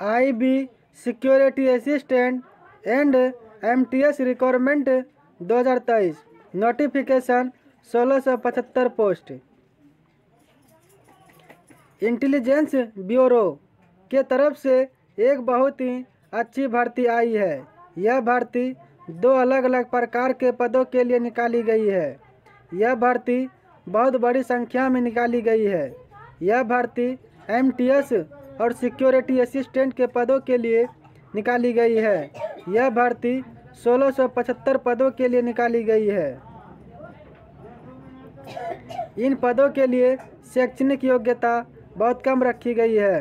I B security assistant and M T S recruitment दो हज़ार तेईस। नोटिफिकेशन सोलह सौ पचहत्तर पोस्ट इंटेलिजेंस ब्यूरो के तरफ़ से एक बहुत ही अच्छी भर्ती आई है। यह भर्ती दो अलग अलग प्रकार के पदों के लिए निकाली गई है। यह भर्ती बहुत बड़ी संख्या में निकाली गई है। यह भर्ती एमटीएस और सिक्योरिटी असिस्टेंट के पदों के लिए निकाली गई है। यह भर्ती 1675 पदों के लिए निकाली गई है। इन पदों के लिए शैक्षणिक योग्यता बहुत कम रखी गई है।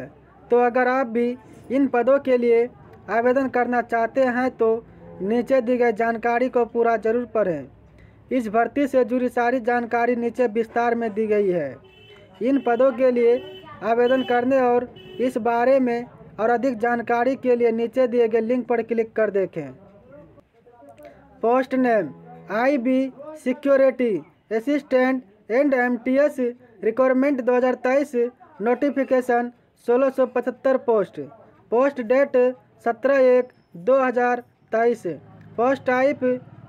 तो अगर आप भी इन पदों के लिए आवेदन करना चाहते हैं तो नीचे दी गई जानकारी को पूरा ज़रूर पढ़ें। इस भर्ती से जुड़ी सारी जानकारी नीचे विस्तार में दी गई है। इन पदों के लिए आवेदन करने और इस बारे में और अधिक जानकारी के लिए नीचे दिए गए लिंक पर क्लिक कर देखें। Post name I B security assistant and M T S recruitment दो हज़ार तेईस, नोटिफिकेशन सोलह सौ पचहत्तर पोस्ट। पोस्ट डेट सत्रह एक दो हज़ार तेईस। Post type,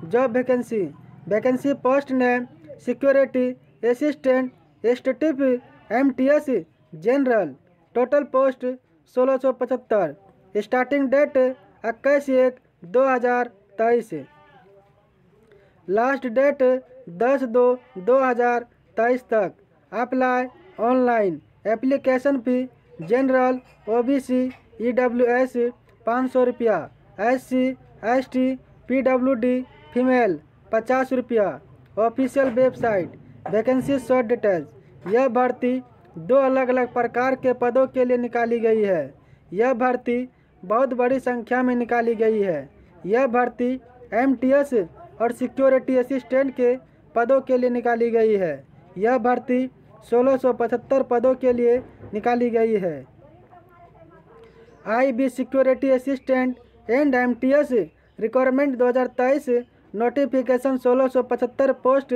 job vacancy. Vacancy post name, security assistant executive M T S general total post सोलह सौ पचहत्तर स्टार्टिंग डेट इक्कीस एक, दो हज़ार तेईस। लास्ट डेट दस दो दो हज़ार तेईस तक। Apply online application fee general O B C E W S पाँच सौ रुपया। S C S T P W D female पचास रुपया। Official website vacancy short details यह भर्ती दो अलग अलग प्रकार के पदों के लिए निकाली गई है। यह भर्ती बहुत बड़ी संख्या में निकाली गई है। यह भर्ती एम टी एस और सिक्योरिटी असिस्टेंट के पदों के लिए निकाली गई है। यह भर्ती 1675 पदों के लिए निकाली गई है। I B security assistant and M T S recruitment दो हज़ार तेईस नोटिफिकेशन 1675 post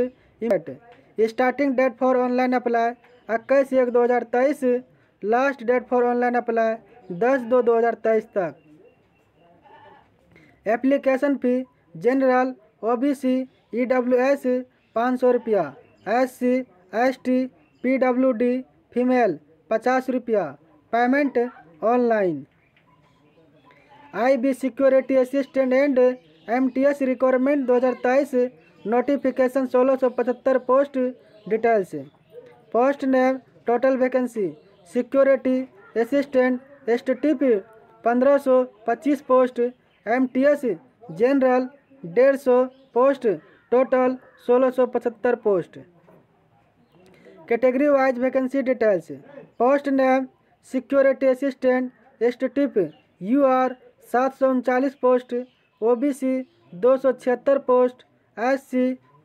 starting date for online apply इक्कीस एक दो हज़ार तेईस last date for online apply दस दो दो हज़ार तेईस तक। Application fee general O B C E W S पाँच सौ रुपया। S C S T P W D female पचास रुपया। Payment online I B security assistant and M T S recruitment दो हज़ार तेईस नोटिफिकेशन सोलह सौ पचहत्तर post details post name total vacancy security assistant S T P पंद्रह सौ पच्चीस post M T S general डेढ़ सौ पोस्ट टोटल सोलह सौ पचहत्तर post category wise vacancy details post name security assistant एस्टिप U R सात सौ उनचालीस पोस्ट ओ बी सी दो सौ छिहत्तर पोस्ट एस सी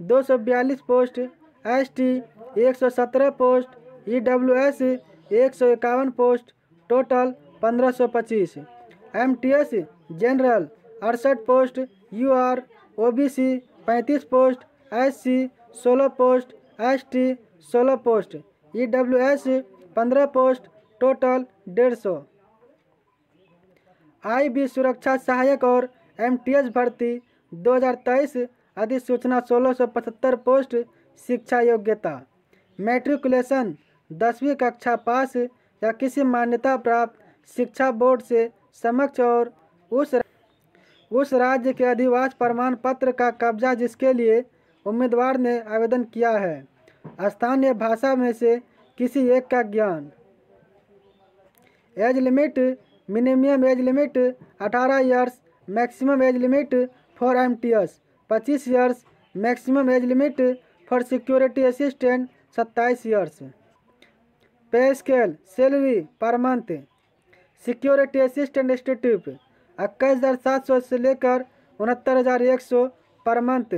दो सौ बयालीस पोस्ट एस टी एक सौ सत्रह पोस्ट ई डब्ल्यू एस एक सौ इक्यावन पोस्ट, टोटल पंद्रह सौ पच्चीस। एम टी एस जनरल अड़सठ post U R O B C पैंतीस पोस्ट एस सी सोलह पोस्ट एस टी सोलह पोस्ट ई डब्ल्यू एस पंद्रह पोस्ट, टोटल डेढ़ सौ। आई बी सुरक्षा सहायक और एम टी एस भर्ती, दो हज़ार तेईस अधिसूचना सोलह सौ पचहत्तर पोस्ट, शिक्षा योग्यता। मैट्रिकुलेशन, दसवीं कक्षा पास या किसी मान्यता प्राप्त शिक्षा बोर्ड से समक्ष और उस उस राज्य के अधिवास प्रमाण पत्र का कब्जा जिसके लिए उम्मीदवार ने आवेदन किया है। स्थानीय भाषा में से किसी एक का ज्ञान। Age limit, minimum age limit 18 years maximum age limit for M T S पच्चीस years maximum age limit for security assistant सत्ताईस years pay scale salary per month security assistant institute इक्कीस हज़ार सात सौ से लेकर उनहत्तर हज़ार एक सौ per month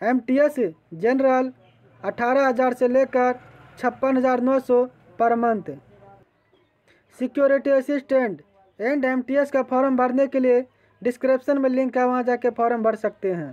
M T S general अठारह हज़ार से लेकर छप्पन हज़ार नौ सौ per month security assistant and M T S का फॉर्म भरने के लिए डिस्क्रिप्शन में लिंक है, वहाँ जाके फॉर्म भर सकते हैं।